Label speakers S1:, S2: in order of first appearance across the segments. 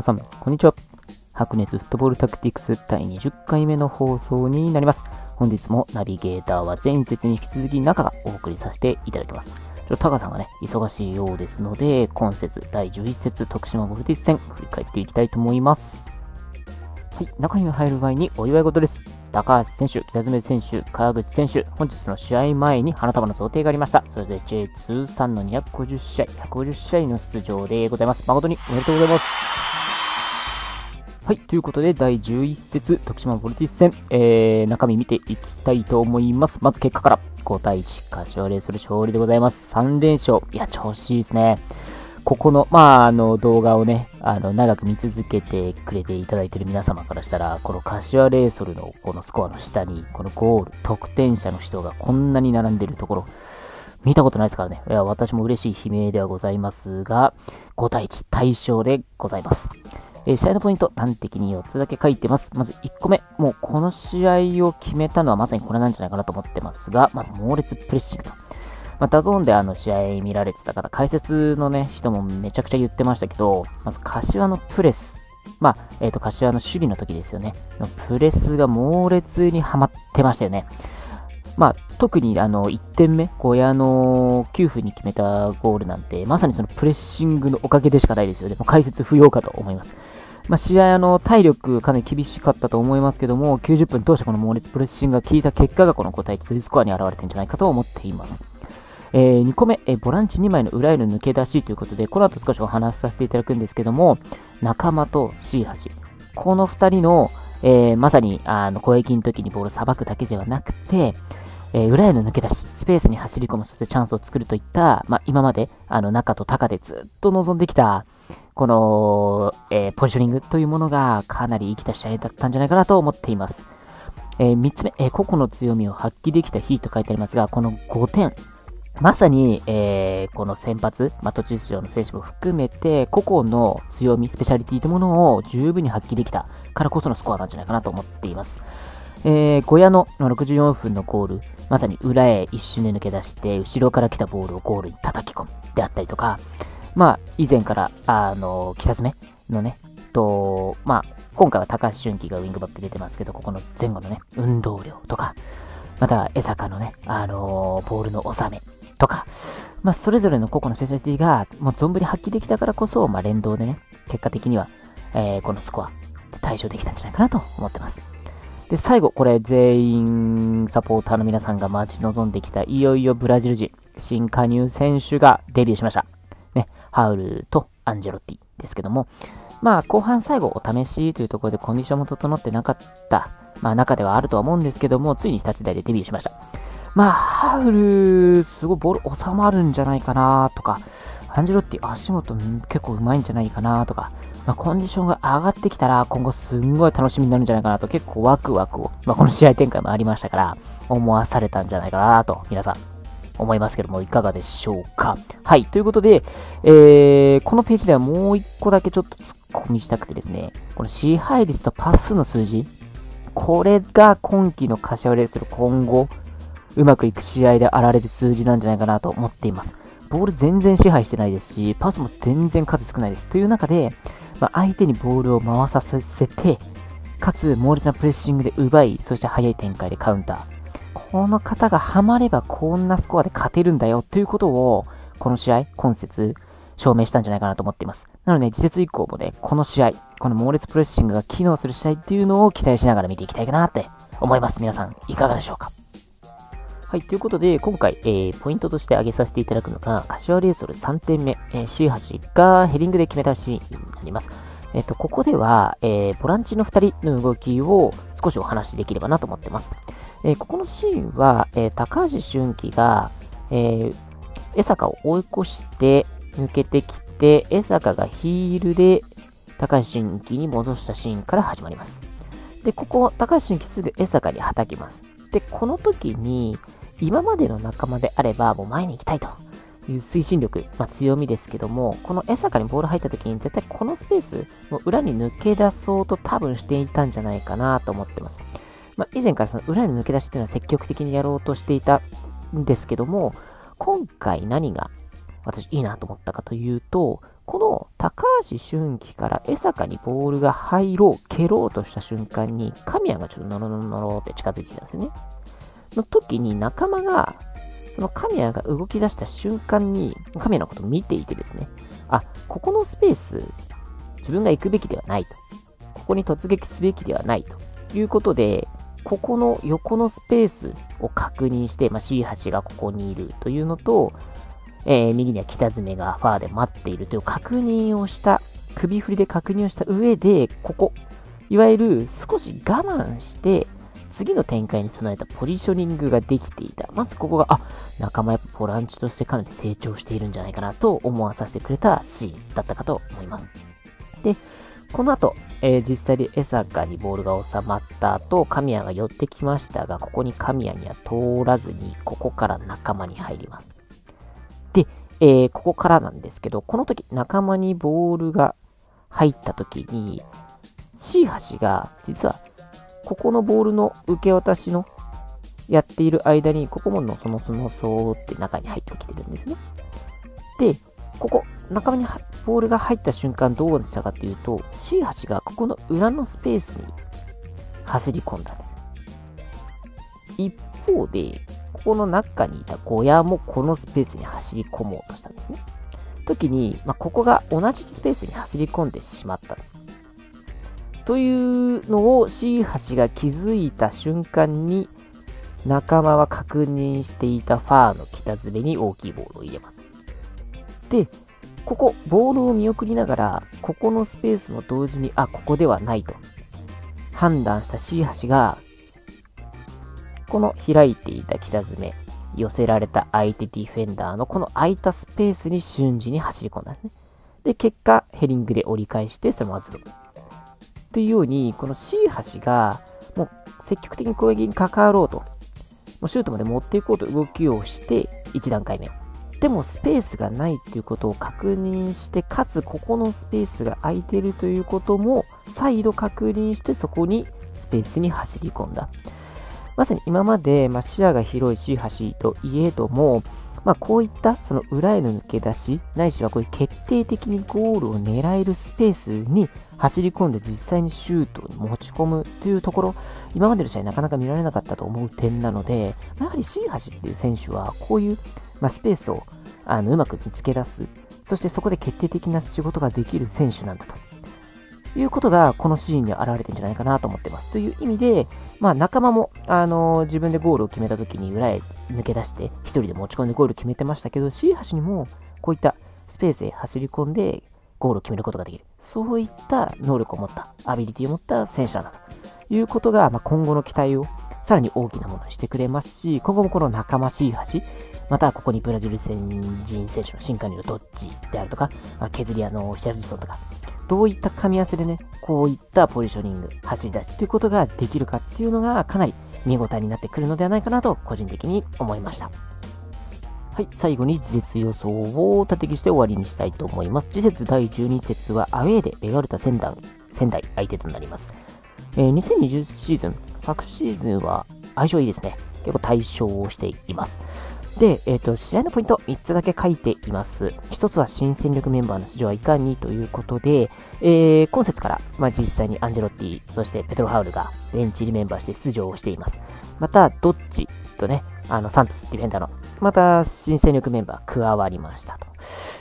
S1: 皆さん、こんにちは。白熱フットボールタクティクス第20回目の放送になります。本日もナビゲーターは前節に引き続き中がお送りさせていただきます。ちょっとタカさんがね、忙しいようですので、今節第11節徳島ボルティス戦、振り返っていきたいと思います。はい、中に入る前にお祝い事です。高橋選手、北爪選手、川口選手、本日の試合前に花束の贈呈がありました。それで J23 の250試合、150試合の出場でございます。誠におめでとうございます。はい、ということで、第11節、徳島ボルティス戦、えー、中身見ていきたいと思います。まず結果から、5対1、柏レイソル勝利でございます。3連勝。いや、調子いいですね。ここの、まあ、あの、動画をね、あの、長く見続けてくれていただいている皆様からしたら、この柏レイソルのこのスコアの下に、このゴール、得点者の人がこんなに並んでるところ、見たことないですからね。いや、私も嬉しい悲鳴ではございますが、5対1、大勝でございます。えー、試合のポイント、端的に4つだけ書いてます。まず1個目、もうこの試合を決めたのはまさにこれなんじゃないかなと思ってますが、まず猛烈プレッシングと。まあ、 DAZN であの試合見られてた方、解説のね、人もめちゃくちゃ言ってましたけど、まず柏のプレス。まあ、えっ、ー、と、柏の守備の時ですよね。のプレスが猛烈にはまってましたよね。まあ、特にあの1点目、小屋の9分に決めたゴールなんて、まさにそのプレッシングのおかげでしかないですよね。もう解説不要かと思います。まあ、試合、あの、体力かなり厳しかったと思いますけども、90分通してこの猛烈プレッシングが効いた結果がこの5対1というスコアに現れてるんじゃないかと思っています。えー、2個目、えー、ボランチ2枚の裏への抜け出しということで、この後少しお話しさせていただくんですけども、仲間とシーハシ。この2人の、えー、まさに、あの、攻撃の時にボールをさばくだけではなくて、えー、裏への抜け出し、スペースに走り込む、そしてチャンスを作るといった、まあ、今まで、あの、中と高でずっと望んできた、この、えー、ポジショニングというものがかなり生きた試合だったんじゃないかなと思っています。えー、3つ目、えー、個々の強みを発揮できた日と書いてありますが、この5点、まさに、えー、この先発、まあ、途中出場の選手も含めて、個々の強み、スペシャリティというものを十分に発揮できたからこそのスコアなんじゃないかなと思っています。えー、小屋の64分のゴール、まさに裏へ一瞬で抜け出して、後ろから来たボールをゴールに叩き込むであったりとか、まあ、以前から、あの、北爪のね、と、まあ、今回は高橋俊輝がウィングバック出てますけど、ここの前後のね、運動量とか、また、江坂のね、あのー、ボールの収めとか、まあ、それぞれの個々のスペシャリティが、もう存分に発揮できたからこそ、まあ、連動でね、結果的には、えー、このスコア、対象できたんじゃないかなと思ってます。で、最後、これ、全員サポーターの皆さんが待ち望んできた、いよいよブラジル人、新加入選手がデビューしました。ハウルとアンジェロッティですけども、まあ、後半最後お試しというところでコンディションも整ってなかった、まあ、中ではあるとは思うんですけども、ついに日立大でデビューしました。まあ、ハウル、すごいボール収まるんじゃないかなとか、アンジェロッティ足元結構うまいんじゃないかなとか、まあ、コンディションが上がってきたら今後すんごい楽しみになるんじゃないかなと結構ワクワクを、まあ、この試合展開もありましたから思わされたんじゃないかなと皆さん思いますけどもいかがでしょうか？はい。ということで、えー、このページではもう一個だけちょっと突っ込みしたくてですね、この支配率とパスの数字、これが今季の柏レースの今後、うまくいく試合であられる数字なんじゃないかなと思っています。ボール全然支配してないですし、パスも全然数少ないです。という中で、まあ、相手にボールを回させて、かつ猛烈なプレッシングで奪い、そして速い展開でカウンター。この方がハマればこんなスコアで勝てるんだよということを、この試合、今節、証明したんじゃないかなと思っています。なので、次節以降もね、この試合、この猛烈プレッシングが機能する試合っていうのを期待しながら見ていきたいかなって思います。皆さん、いかがでしょうか？はい、ということで、今回、えー、ポイントとして挙げさせていただくのが、柏レイソル3点目、えー、C8 がヘディングで決めたシーンになります。えっ、と、ここでは、えー、ボランチの2人の動きを少しお話しできればなと思ってます。えー、ここのシーンは、えー、高橋俊輝が、えー、江坂を追い越して抜けてきて、江坂がヒールで高橋俊輝に戻したシーンから始まります。で、ここ、高橋俊輝すぐ江坂に叩きます。で、この時に、今までの仲間であれば、もう前に行きたいという推進力、まあ、強みですけども、この江坂にボール入った時に絶対このスペースの裏に抜け出そうと多分していたんじゃないかなと思ってます。まあ、以前からその裏に抜け出しっていうのは積極的にやろうとしていたんですけども、今回何が私いいなと思ったかというと、この高橋俊樹から江坂にボールが入ろう、蹴ろうとした瞬間に、神谷がちょっとノロノロノロって近づいてきたんですよね。の時に仲間が、その神谷が動き出した瞬間に、神谷のことを見ていてですね、あ、ここのスペース、自分が行くべきではないと。ここに突撃すべきではないということで、ここの横のスペースを確認して、まあ、C8 がここにいるというのと、えー、右には北爪がファーで待っているという確認をした、首振りで確認をした上で、ここ、いわゆる少し我慢して、次の展開に備えたポジショニングができていた。まずここが、あ、仲間やっぱボランチとしてかなり成長しているんじゃないかなと思わさせてくれたシーンだったかと思います。で、この後、えー、実際に江坂にボールが収まった後、神谷が寄ってきましたが、ここに神谷には通らずに、ここから仲間に入ります。で、えー、ここからなんですけど、この時、仲間にボールが入った時に、C 橋が、実は、ここのボールの受け渡しのやっている間に、ここものそのそのそーって中に入ってきてるんですね。で、ここ、仲間にボールが入った瞬間どうでしたかっていうと、C 橋がここの裏のスペースに走り込んだんです。一方で、ここの中にいた小屋もこのスペースに走り込もうとしたんですね。時に、まあ、ここが同じスペースに走り込んでしまった。というのを C 橋が気づいた瞬間に、仲間は確認していたファーの北爪に大きいボールを入れます。で、ここ、ボールを見送りながら、ここのスペースも同時に、あ、ここではないと判断した C 橋が、この開いていた北爪、寄せられた相手ディフェンダーのこの空いたスペースに瞬時に走り込んだんですね。で、結果、ヘリングで折り返して、そのままズドン。というように、この C 橋が、もう積極的に攻撃に関わろうと、もうシュートまで持っていこうと動きをして、1段階目。でもスペースがないということを確認して、かつここのスペースが空いてるということも再度確認してそこにスペースに走り込んだ。まさに今まで、まあ、視野が広い C 橋といえども、まあ、こういったその裏への抜け出し、ないしはこういう決定的にゴールを狙えるスペースに走り込んで実際にシュートに持ち込むというところ、今までの試合なかなか見られなかったと思う点なので、やはり C 橋っていう選手はこういうまあ、スペースをあのうまく見つけ出す、そしてそこで決定的な仕事ができる選手なんだと。いうことが、このシーンに現れてるんじゃないかなと思ってます。という意味で、まあ仲間も、あのー、自分でゴールを決めた時に裏へ抜け出して、一人で持ち込んでゴール決めてましたけど、C 橋にも、こういったスペースへ走り込んで、ゴールを決めることができる。そういった能力を持った、アビリティを持った選手なんだということが、まあ、今後の期待をさらに大きなものにしてくれますし、今後もこの仲間 C 橋、またはここにブラジル人選手の新加入のドッジであるとか、まあ、削り屋のヒャルジソンとか、どういった噛み合わせでね、こういったポジショニング、走り出しということができるかっていうのがかなり見応えになってくるのではないかなと個人的に思いました。はい、最後に次節予想を立て記して終わりにしたいと思います。次節第12節はアウェーでベガルタ仙台仙台相手となります。えー、2020シーズン、昨シーズンは相性いいですね。結構対象をしています。で、えっ、ー、と、試合のポイント3つだけ書いています。1つは新戦力メンバーの出場はいかにということで、えー、今節から、まあ、実際にアンジェロッティ、そしてペドロハウルがベンチ入りメンバーして出場をしています。また、ドッジとね、あの、サントスディフェンダーの、また新戦力メンバー加わりました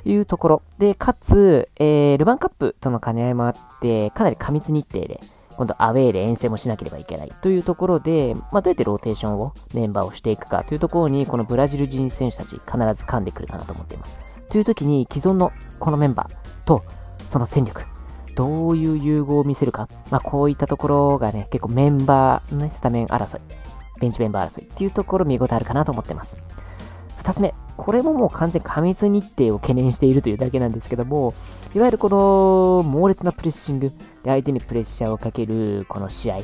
S1: というところ。で、かつ、えー、ルヴァンカップとの兼ね合いもあって、かなり過密日程で、今度アウェーで遠征もしなければいけないというところで、まあ、どうやってローテーションをメンバーをしていくかというところに、このブラジル人選手たち必ず噛んでくるかなと思っています。という時に既存のこのメンバーとその戦力、どういう融合を見せるか、まあ、こういったところがね、結構メンバーの、ね、スタメン争い、ベンチメンバー争いっていうところ見応えあるかなと思っています。二つ目、これももう完全過密日程を懸念しているというだけなんですけども、いわゆるこの猛烈なプレッシングで相手にプレッシャーをかけるこの試合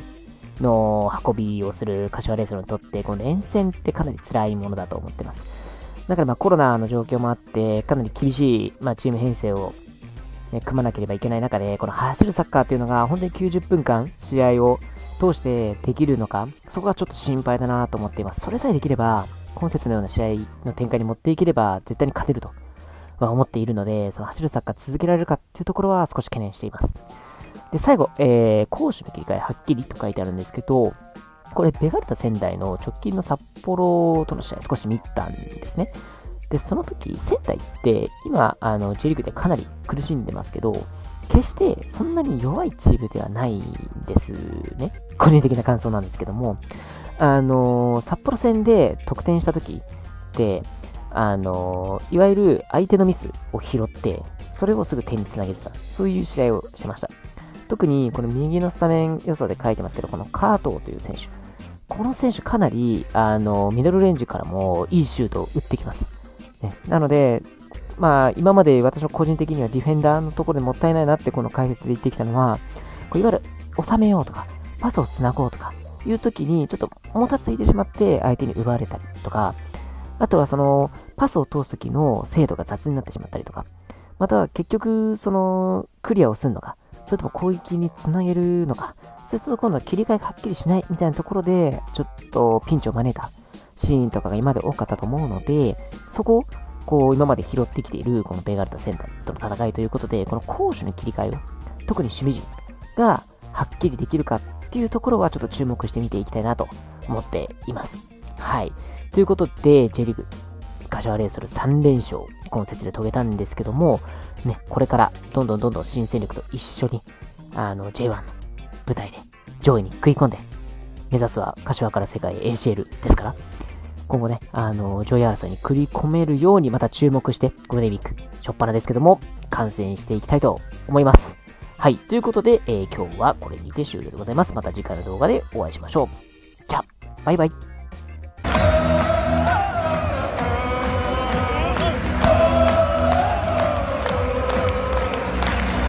S1: の運びをする柏レイソルにとって、この連戦ってかなり辛いものだと思ってます。だからまあコロナの状況もあって、かなり厳しい、まあ、チーム編成を、ね、組まなければいけない中で、この走るサッカーというのが本当に90分間試合を通してできるのか、そこがちょっと心配だなと思っています。それさえできれば、今節のような試合の展開に持っていければ絶対に勝てるとは思っているので、その走るサッカー続けられるかっていうところは少し懸念しています。で、最後、えー、攻守の切り替えはっきりと書いてあるんですけど、これ、ベガルタ仙台の直近の札幌との試合少し見たんですね。で、その時、仙台って、今、あの、J リーグでかなり苦しんでますけど、決してそんなに弱いチームではないんですね。個人的な感想なんですけども、あの札幌戦で得点した時って、あのいわゆる相手のミスを拾って、それをすぐ点につなげてた。そういう試合をしました。特に、この右のスタメン予想で書いてますけど、このカートーという選手。この選手かなり、あの、ミドルレンジからもいいシュートを打ってきます。ね、なので、まあ、今まで私の個人的にはディフェンダーのところでもったいないなってこの解説で言ってきたのは、こういわゆる収めようとか、パスをつなごうとかいう時に、ちょっともたついてしまって相手に奪われたりとか、あとはその、パスを通す時の精度が雑になってしまったりとか、または結局、その、クリアをするのか、それとも攻撃につなげるのか、それとも今度は切り替えがはっきりしないみたいなところで、ちょっとピンチを招いたシーンとかが今まで多かったと思うので、そこをこう、今まで拾ってきている、このベガルタ仙台との戦いということで、この攻守の切り替えを、特に守備陣がはっきりできるかっていうところはちょっと注目して見ていきたいなと思っています。はい。ということで、J リーグ、柏レイソル3連勝、今節で遂げたんですけども、ね、これからどんどんどんどん新戦力と一緒に、あの、J1 の舞台で上位に食い込んで、目指すは柏から世界 ACL ですから、今後ね、あの、上位争いに繰り込めるようにまた注目して、ゴールデンウィーク、しょっぱなですけども、観戦していきたいと思います。はい。ということで、えー、今日はこれにて終了でございます。また次回の動画でお会いしましょう。じゃあ、バイバイ。